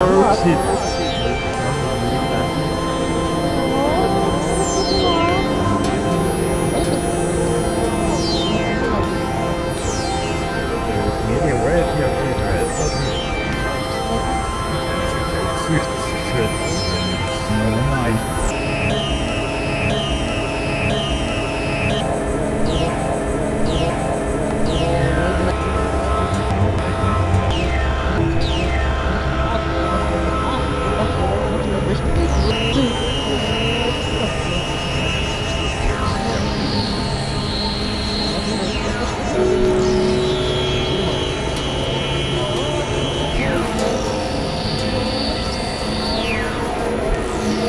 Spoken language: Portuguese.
torcida